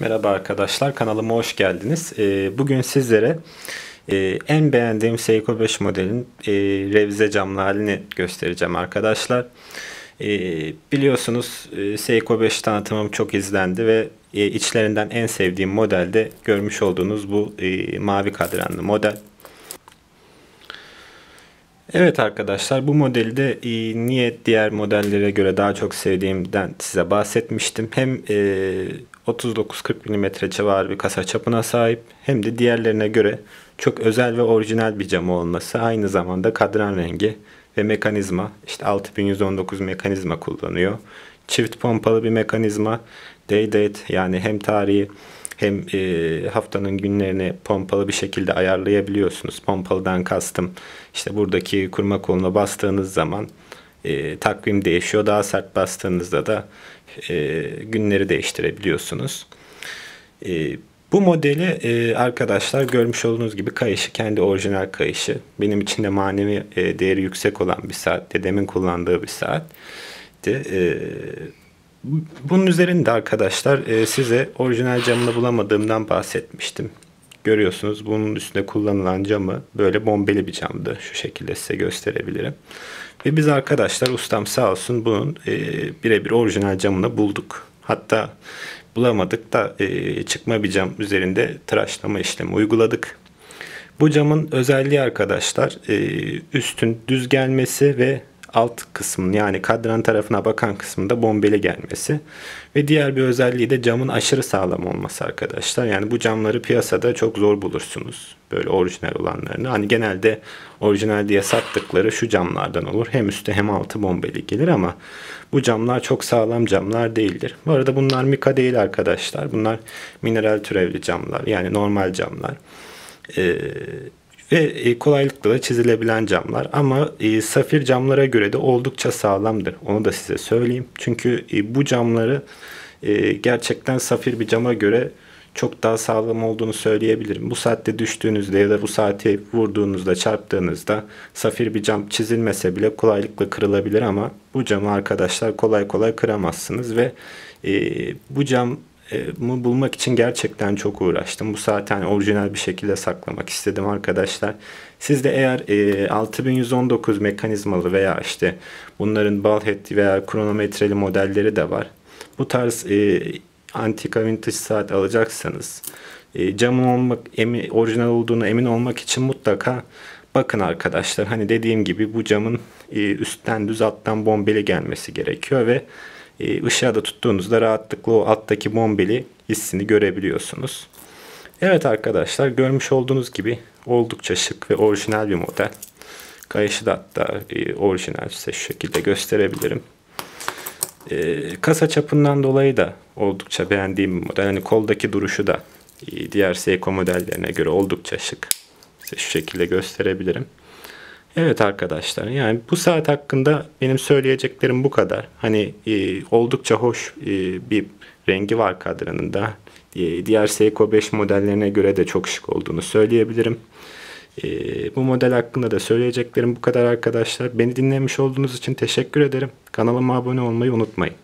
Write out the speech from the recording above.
Merhaba arkadaşlar, kanalıma hoş geldiniz. Ee, bugün sizlere e, en beğendiğim Seiko 5 modelin e, revize camlı halini göstereceğim arkadaşlar. E, biliyorsunuz Seiko 5 tanıtımım çok izlendi ve içlerinden en sevdiğim modelde görmüş olduğunuz bu mavi kadranlı model. Evet arkadaşlar bu modeli de niye diğer modellere göre daha çok sevdiğimden size bahsetmiştim. Hem 39-40 mm civarı bir kasa çapına sahip hem de diğerlerine göre çok özel ve orijinal bir cam olması aynı zamanda kadran rengi ve mekanizma işte 6119 mekanizma kullanıyor. Çift pompalı bir mekanizma day date yani hem tarihi hem e, haftanın günlerini pompalı bir şekilde ayarlayabiliyorsunuz. Pompalıdan kastım işte buradaki kurma koluna bastığınız zaman e, takvim değişiyor. Daha sert bastığınızda da e, günleri değiştirebiliyorsunuz. E, bu modeli e, arkadaşlar görmüş olduğunuz gibi kayışı kendi orijinal kayışı. Benim için de manevi e, değeri yüksek olan bir saat. Dedemin kullandığı bir saat. E, bunun üzerinde arkadaşlar e, size orijinal camını bulamadığımdan bahsetmiştim. Görüyorsunuz bunun üstünde kullanılan camı böyle bombeli bir camdı. Şu şekilde size gösterebilirim. Ve biz arkadaşlar ustam sağ olsun bunun e, birebir orijinal camını bulduk. Hatta bulamadık da e, çıkma bir cam üzerinde tıraşlama işlemi uyguladık. Bu camın özelliği arkadaşlar e, üstün düz gelmesi ve alt kısmın yani kadran tarafına bakan kısmında bombeli gelmesi. Ve diğer bir özelliği de camın aşırı sağlam olması arkadaşlar. Yani bu camları piyasada çok zor bulursunuz. Böyle orijinal olanlarını. Hani genelde orijinal diye sattıkları şu camlardan olur. Hem üstte hem altı bombeli gelir ama bu camlar çok sağlam camlar değildir. Bu arada bunlar mika değil arkadaşlar. Bunlar mineral türevli camlar. Yani normal camlar. Ee, ve e, kolaylıkla da çizilebilen camlar. Ama e, safir camlara göre de oldukça sağlamdır. Onu da size söyleyeyim. Çünkü e, bu camları gerçekten safir bir cama göre çok daha sağlam olduğunu söyleyebilirim. Bu saatte düştüğünüzde ya da bu saati vurduğunuzda, çarptığınızda safir bir cam çizilmese bile kolaylıkla kırılabilir ama bu camı arkadaşlar kolay kolay kıramazsınız ve e, bu cam mı bulmak için gerçekten çok uğraştım. Bu saati hani orijinal bir şekilde saklamak istedim arkadaşlar. Siz de eğer e, 6119 mekanizmalı veya işte bunların balhead veya kronometreli modelleri de var. Bu tarz e, antika vintage saat alacaksanız e, camın olmak emin, orijinal olduğunu emin olmak için mutlaka bakın arkadaşlar. Hani dediğim gibi bu camın e, üstten düz alttan bombeli gelmesi gerekiyor ve e, ışığa da tuttuğunuzda rahatlıkla o alttaki bombeli hissini görebiliyorsunuz. Evet arkadaşlar görmüş olduğunuz gibi oldukça şık ve orijinal bir model. Kayışı da hatta e, orijinal size şu şekilde gösterebilirim. E, kasa çapından dolayı da oldukça beğendiğim bir model. Hani koldaki duruşu da e, diğer Seiko modellerine göre oldukça şık. Size şu şekilde gösterebilirim. Evet arkadaşlar yani bu saat hakkında benim söyleyeceklerim bu kadar. Hani e, oldukça hoş e, bir rengi var kadranında. E, diğer Seiko 5 modellerine göre de çok şık olduğunu söyleyebilirim. E, bu model hakkında da söyleyeceklerim bu kadar arkadaşlar. Beni dinlemiş olduğunuz için teşekkür ederim. Kanalıma abone olmayı unutmayın.